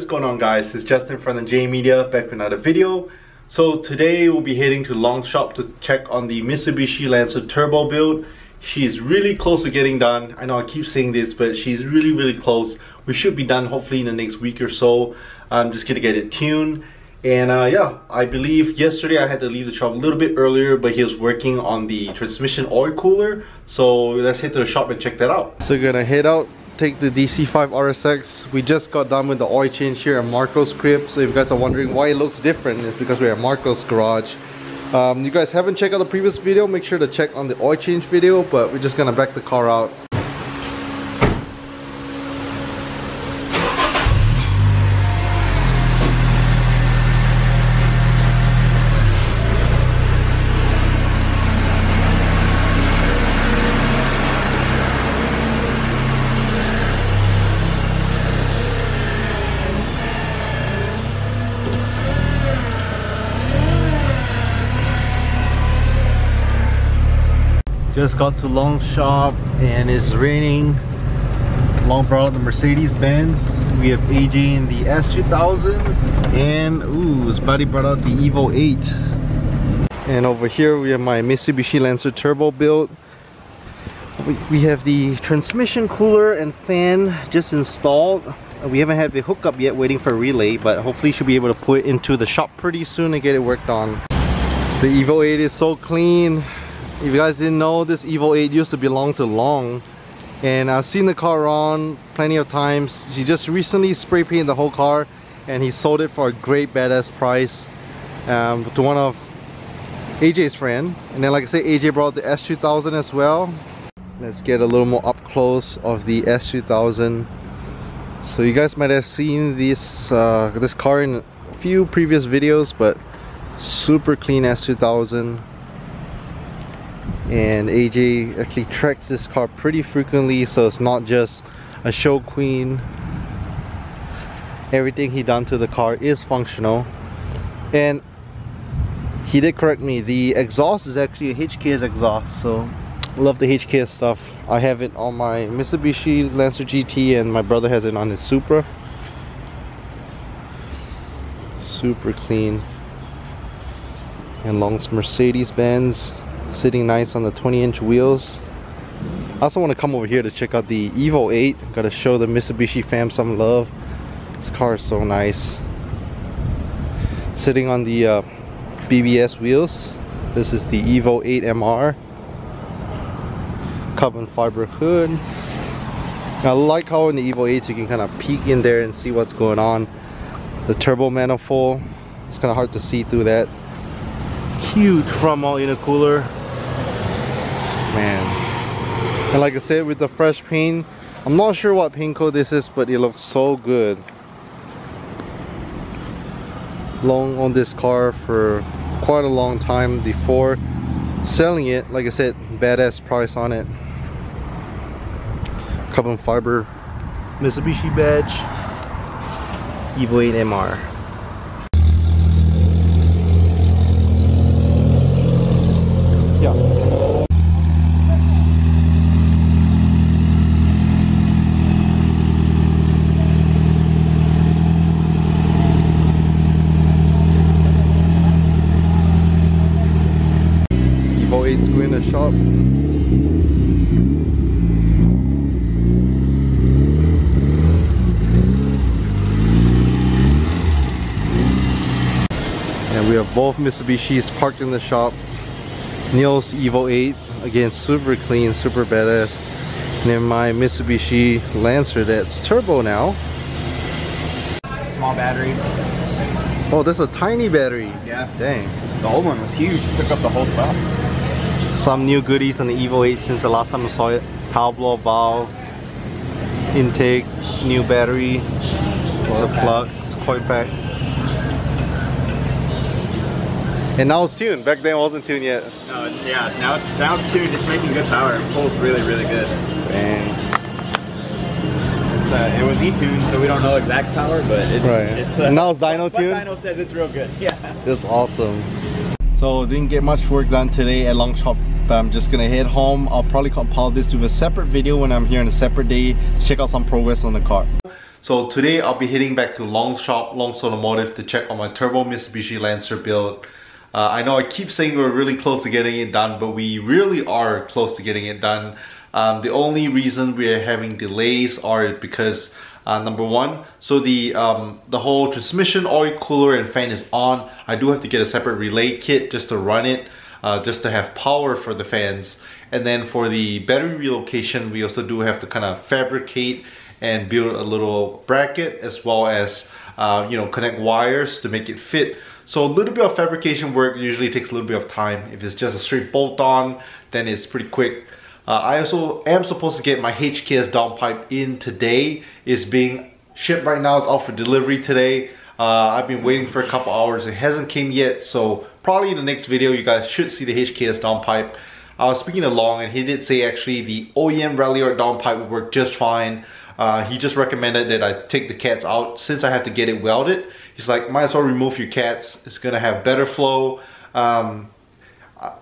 is going on guys? It's Justin from the J Media back with another video. So today we'll be heading to Long Shop to check on the Mitsubishi Lancer Turbo build. She's really close to getting done. I know I keep saying this but she's really really close. We should be done hopefully in the next week or so. I'm just gonna get it tuned. And uh, yeah, I believe yesterday I had to leave the shop a little bit earlier, but he was working on the transmission oil cooler. So let's head to the shop and check that out. So gonna head out take the DC5 RSX. We just got done with the oil change here at Marco's crib. So if you guys are wondering why it looks different, it's because we're at Marco's garage. Um, you guys haven't checked out the previous video, make sure to check on the oil change video, but we're just gonna back the car out just got to long shop and it's raining. Long brought the mercedes-benz we have aj in the s2000 and ooh his buddy brought out the evo 8 and over here we have my mitsubishi lancer turbo build. We, we have the transmission cooler and fan just installed. We haven't had the hookup yet waiting for relay but hopefully should be able to put it into the shop pretty soon and get it worked on. The evo 8 is so clean if you guys didn't know this Evo 8 used to belong to Long. And I've seen the car on plenty of times. She just recently spray painted the whole car and he sold it for a great badass price um, to one of AJ's friend. And then like I said AJ brought the S2000 as well. Let's get a little more up close of the S2000 so you guys might have seen this uh, this car in a few previous videos but super clean S2000 and AJ actually tracks this car pretty frequently so it's not just a show queen. Everything he done to the car is functional. And he did correct me the exhaust is actually a HKS exhaust so love the HKS stuff. I have it on my Mitsubishi Lancer GT and my brother has it on his Supra. Super clean. And Long's Mercedes-Benz sitting nice on the 20 inch wheels. I also want to come over here to check out the Evo 8 gotta show the Mitsubishi fam some love. This car is so nice. Sitting on the uh, BBS wheels. This is the Evo 8 MR carbon fiber hood. I like how in the Evo 8 you can kind of peek in there and see what's going on. The turbo manifold. It's kind of hard to see through that. Huge mount intercooler man. And like I said with the fresh paint I'm not sure what paint code this is but it looks so good. Long on this car for quite a long time before selling it. Like I said badass price on it. Carbon fiber. Mitsubishi badge. Evo 8 MR shop. And we have both Mitsubishis parked in the shop. Neil's Evo 8, again super clean, super badass. And then my Mitsubishi Lancer that's turbo now. Small battery. Oh, that's a tiny battery. Yeah. Dang. The old one was huge, it took up the whole spot some new goodies on the Evo 8 since the last time I saw it. Power blow valve, intake, new battery, the plug, it's quite back. And now it's tuned. Back then it wasn't tuned yet. No, yeah, now it's now it's tuned. It's making good power. It pulls really, really good. It's, uh, it was e-tuned, so we don't know exact power, but it's, right. it's uh, now it's dyno tuned. Dyno says it's real good. Yeah. That's awesome. So didn't get much work done today at Long Shop but I'm just gonna head home. I'll probably compile this to a separate video when I'm here on a separate day check out some progress on the car. So today I'll be heading back to Long Shop, Long's Automotive to check on my turbo Mitsubishi Lancer build. Uh, I know I keep saying we're really close to getting it done, but we really are close to getting it done. Um, the only reason we're having delays are because uh, number one, so the um, the whole transmission, oil cooler, and fan is on. I do have to get a separate relay kit just to run it, uh, just to have power for the fans. And then for the battery relocation, we also do have to kind of fabricate and build a little bracket as well as uh, you know connect wires to make it fit. So a little bit of fabrication work usually takes a little bit of time. If it's just a straight bolt on, then it's pretty quick. Uh, I also am supposed to get my HKS downpipe in today. It's being shipped right now. It's out for delivery today. Uh, I've been waiting for a couple hours. It hasn't came yet. So probably in the next video, you guys should see the HKS downpipe. I was speaking to Long and he did say actually the OEM Ralliart downpipe would work just fine. Uh, he just recommended that I take the cats out since I have to get it welded. He's like, might as well remove your cats. It's gonna have better flow. Um,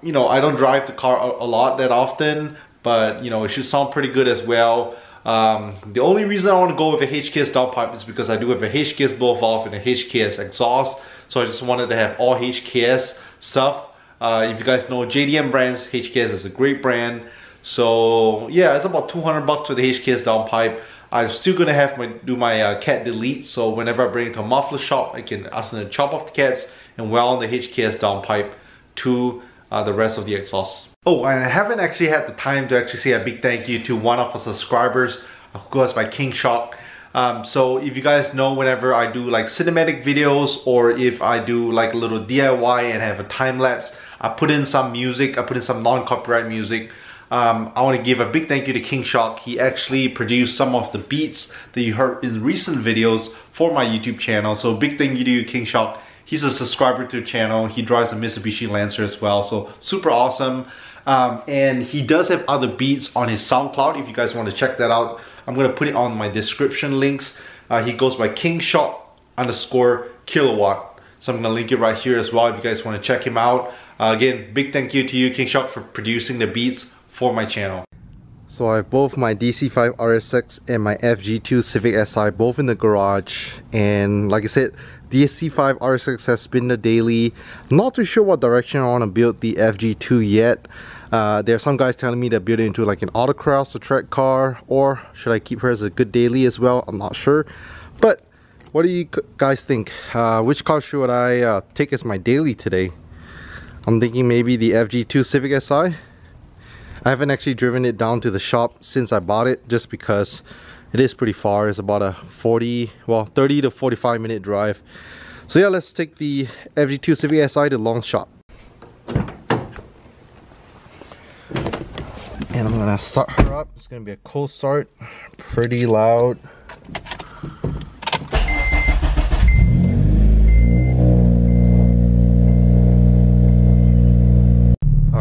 you know, I don't drive the car a, a, lot that often, but you know, it should sound pretty good as well. Um, the only reason I want to go with a HKS downpipe is because I do have a HKS blow valve and a HKS exhaust. So I just wanted to have all HKS stuff. Uh, if you guys know JDM brands, HKS is a great brand. So yeah, it's about 200 bucks for the HKS downpipe. I'm still gonna have my do my uh, cat delete so whenever I bring it to a muffler shop I can ask them to chop off the cats and weld the HKS downpipe to uh, the rest of the exhaust. Oh, I haven't actually had the time to actually say a big thank you to one of our subscribers, of course by King Shock. Um, so if you guys know whenever I do like cinematic videos or if I do like a little DIY and have a time lapse, I put in some music, I put in some non-copyright music um, I want to give a big thank you to King Shock. He actually produced some of the beats that you heard in recent videos for my YouTube channel. So big thank you to you, King Shock. He's a subscriber to the channel. He drives a Mitsubishi Lancer as well. So super awesome. Um, and he does have other beats on his SoundCloud. If you guys want to check that out, I'm to put it on my description links. Uh, he goes by King Shock underscore kilowatt. So I'm to link it right here as well if you guys want to check him out. Uh, again, big thank you to you, King Shock, for producing the beats for my channel. So I have both my DC5 RSX and my FG2 Civic Si both in the garage and like I said DC5 RSX has been the daily. Not too sure what direction I want to build the FG2 yet. Uh, there are some guys telling me to build it into like an autocross or track car or should I keep her as a good daily as well? I'm not sure. But what do you guys think? Uh, which car should I uh, take as my daily today? I'm thinking maybe the FG2 Civic Si I haven't actually driven it down to the shop since I bought it just because it is pretty far. It's about a 40, well 30 to 45 minute drive. So yeah, let's take the FG2 Civic Si to long shot And I'm gonna start her up. It's gonna be a cold start, pretty loud.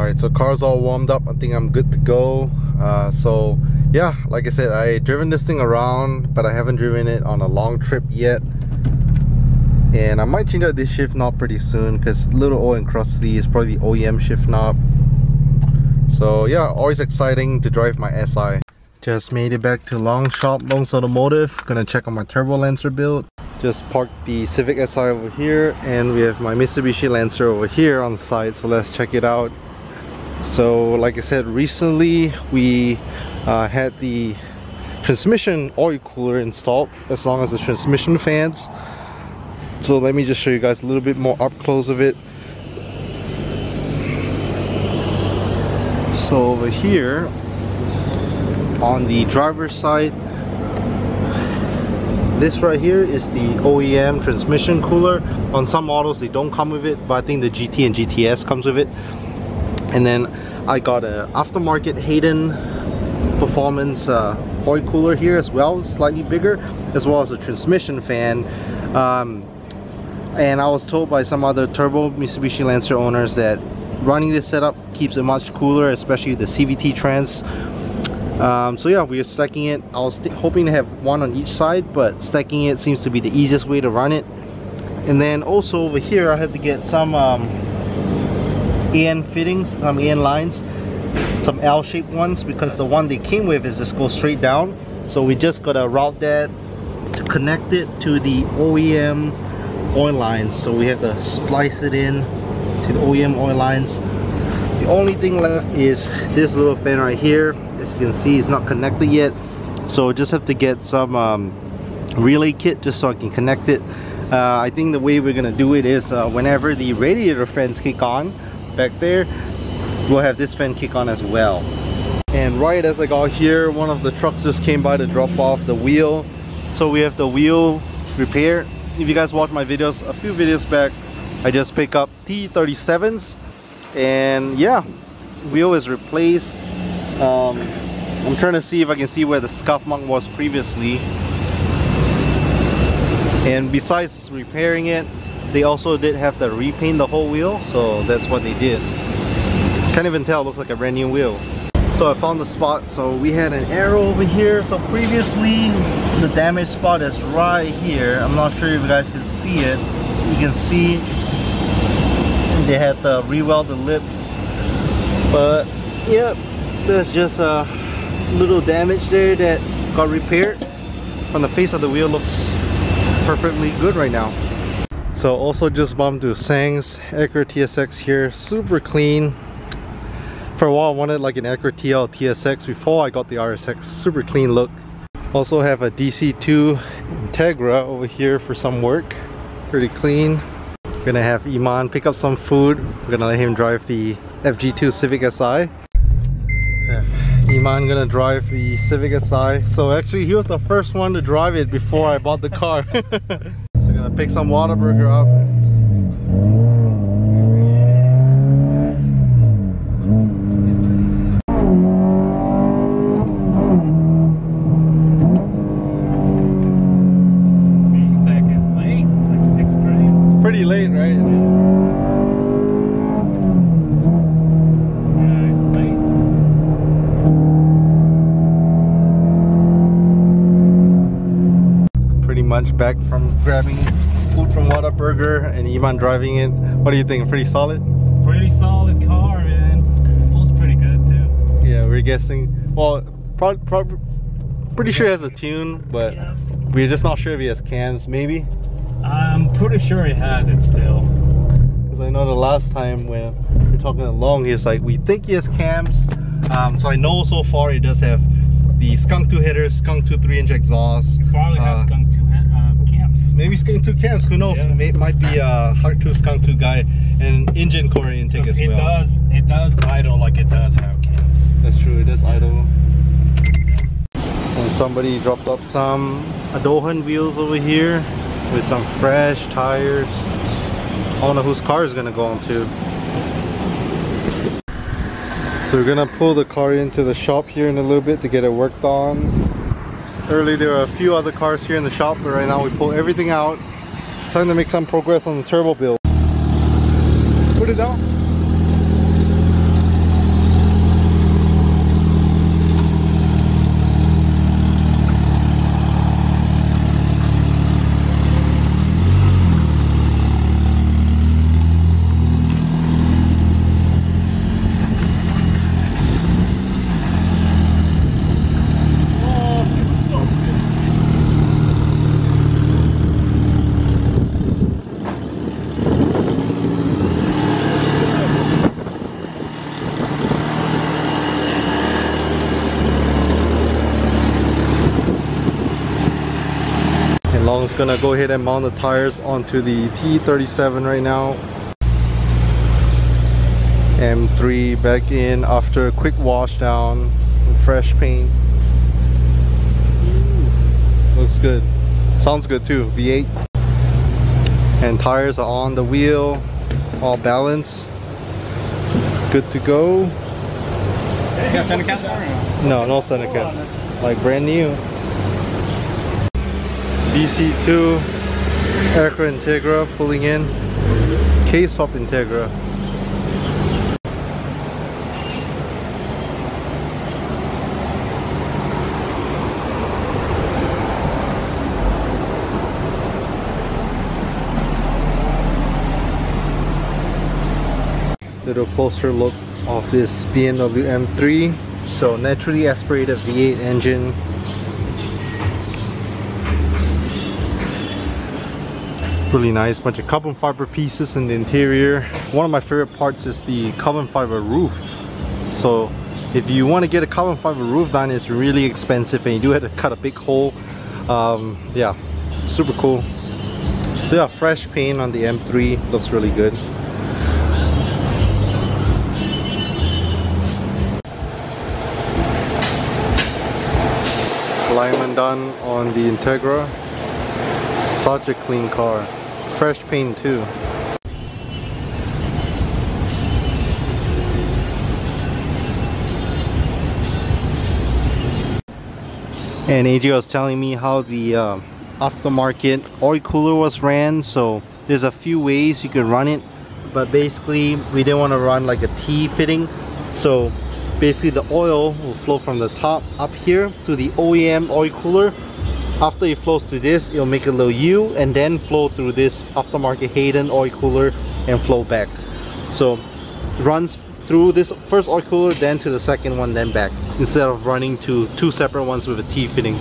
right so car's all warmed up i think i'm good to go uh, so yeah like i said i driven this thing around but i haven't driven it on a long trip yet. And i might change out this shift knob pretty soon because little oil and crusty is probably the OEM shift knob. So yeah always exciting to drive my SI just made it back to Long Shop Long's Automotive. Gonna check on my turbo Lancer build. Just parked the Civic Si over here and we have my Mitsubishi Lancer over here on the side so let's check it out. So like I said recently we uh, had the transmission oil cooler installed as long as the transmission fans. So let me just show you guys a little bit more up close of it. So over here on the driver's side this right here is the OEM transmission cooler. On some models they don't come with it but I think the GT and GTS comes with it. And then I got a aftermarket Hayden performance uh, oil cooler here as well slightly bigger as well as a transmission fan. Um, and I was told by some other turbo Mitsubishi Lancer owners that running this setup keeps it much cooler especially the CVT trans. Um, so yeah we're stacking it. I was hoping to have one on each side but stacking it seems to be the easiest way to run it. And then also over here I had to get some um, AN fittings, um, AN lines, some L-shaped ones because the one they came with is just go straight down. So we just gotta route that to connect it to the OEM oil lines. So we have to splice it in to the OEM oil lines. The only thing left is this little fan right here. As you can see it's not connected yet. So just have to get some um, relay kit just so I can connect it. Uh, I think the way we're gonna do it is uh, whenever the radiator fans kick on back there we'll have this fan kick on as well. And right as I got here one of the trucks just came by to drop off the wheel. So we have the wheel repair if you guys watch my videos a few videos back I just pick up TE37s and yeah wheel is replaced. Um, I'm trying to see if I can see where the scuff mark was previously. And besides repairing it they also did have to repaint the whole wheel so that's what they did can't even tell looks like a brand new wheel. So I found the spot so we had an arrow over here. So previously the damaged spot is right here. I'm not sure if you guys can see it. You can see they had to re-weld the lip. But yep there's just a little damage there that got repaired. From the face of the wheel looks perfectly good right now. So also just bumped to Sang's Acura TSX here super clean for a while I wanted like an Acura TL TSX before I got the RSX super clean look. Also have a DC2 Integra over here for some work. Pretty clean. Gonna have Iman pick up some food. We're gonna let him drive the FG2 Civic Si Iman gonna drive the Civic Si so actually he was the first one to drive it before I bought the car. So gonna pick some Whataburger up pretty late right pretty much back from grabbing food from Whataburger and Iman driving it. What do you think? Pretty solid? Pretty solid car, man. Pulls pretty good too. Yeah, we're guessing. Well, pro pro pretty sure it has a tune, but Yeah. we're just not sure if he has cams. Maybe I'm pretty sure he has it still. because I know the last time when we are talking along, he's like, we think he has cams. Um, so I know so far he does have the Skunk 2 header, Skunk 2 3-inch exhaust. Probably has uh, skunk two uh, cams. Maybe Skunk 2 cams, who knows? Yeah. May, might be a Heart 2 Skunk 2 guy and engine core intake as it well. does. It does idle like it does have cams. That's true, it is idle. And somebody dropped up some Advan wheels over here with some fresh tires. I don't know whose car is gonna go into. So we're gonna pull the car into the shop here in a little bit to get it worked on. Early there were a few other cars here in the shop, but right now we pull everything out. Time to make some progress on the turbo build. Put it down. Gonna go ahead and mount the tires onto the TE37 right now. M3 back in after a quick wash down and fresh paint. Ooh, looks good. Sounds good too, V8. And tires are on the wheel, all balanced. Good to go. You got center caps on? No, no center caps. Like brand new. DC2 Acura Integra pulling in. K-Swap Integra. Little closer look of this BMW M3. So naturally aspirated V8 engine really nice bunch of carbon fiber pieces in the interior. One of my favorite parts is the carbon fiber roof. So if you want to get a carbon fiber roof done it's really expensive and you do have to cut a big hole. Um, yeah super cool. So yeah fresh paint on the M3 looks really good. Alignment done on the Integra such a clean car. Fresh paint too. And AJ was telling me how the uh, aftermarket oil cooler was ran so there's a few ways you can run it. But basically we didn't want to run like a T fitting. So basically the oil will flow from the top up here to the OEM oil cooler after it flows to this it'll make a little U and then flow through this aftermarket Hayden oil cooler and flow back. So runs through this first oil cooler then to the second one then back instead of running to two separate ones with a T fitting.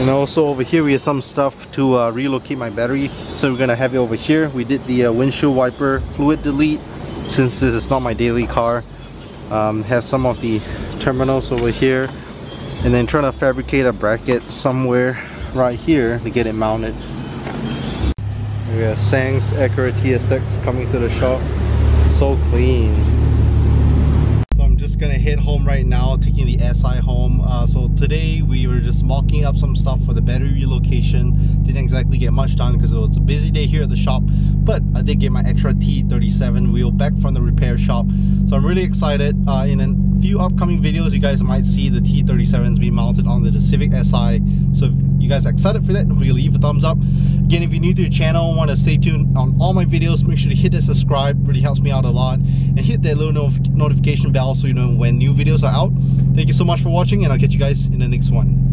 And also over here we have some stuff to uh, relocate my battery. So we're gonna have it over here. We did the uh, windshield wiper fluid delete since this is not my daily car. Um, have some of the terminals over here and then trying to fabricate a bracket somewhere right here to get it mounted. We got Sang's Acura TSX coming to the shop. So clean. So I'm just gonna head home right now taking the SI home. Uh, so today we were just mocking up some stuff for the battery relocation didn't exactly get much done because it was a busy day here at the shop but I did get my extra TE37 wheel back from the repair shop. So I'm really excited uh, in a few upcoming videos you guys might see the TE37s be mounted onto the Civic Si. So if you guys are excited for that? Don't leave a thumbs up. Again if you're new to the channel and want to stay tuned on all my videos make sure to hit that subscribe. Really helps me out a lot. And hit that little notif notification bell so you know when new videos are out. Thank you so much for watching and I'll catch you guys in the next one